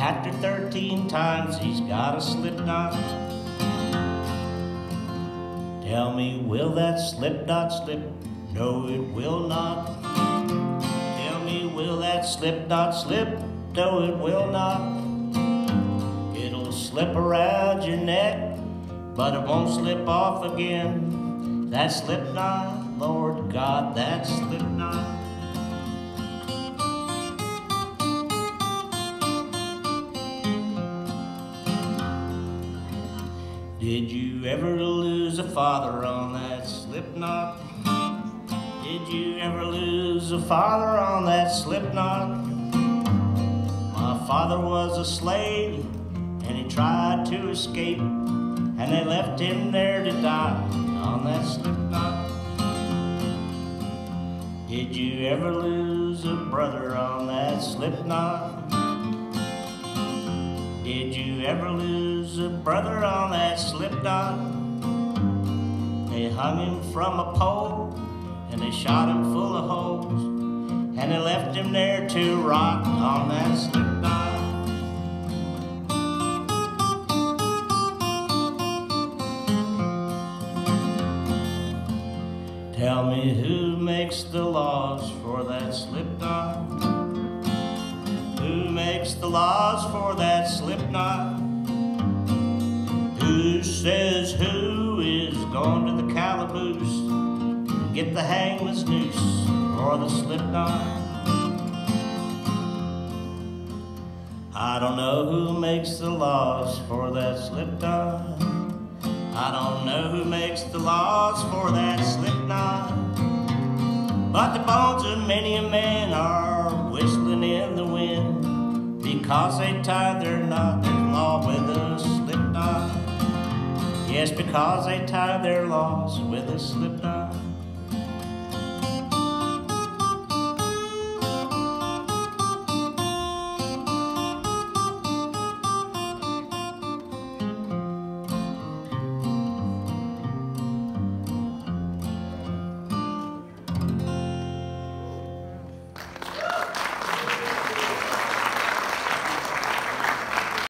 After 13 times, he's got a slip knot. Tell me, will that slip knot slip? No, it will not. Tell me, will that slip knot slip? No, it will not. It'll slip around your neck, but it won't slip off again. That slip knot, Lord God, that slip knot. Did you ever lose a father on that slip knot? Did you ever lose a father on that slip knot? My father was a slave and he tried to escape and they left him there to die on that slip knot. Did you ever lose a brother on that slip knot? Did you ever lose a brother on that slip knot? They hung him from a pole and they shot him full of holes and they left him there to rot on that slip knot. Tell me who makes the laws for that slip knot? Who makes the laws for that slip knot? Who says who is going to the calaboose? Get the hangman's noose or the slip knot? I don't know who makes the laws for that slip knot. I don't know who makes the laws for that slip knot. But the bones of many a man are because they tied their knot, their law with a slip knot. Yes, because they tied their laws with a slip knot.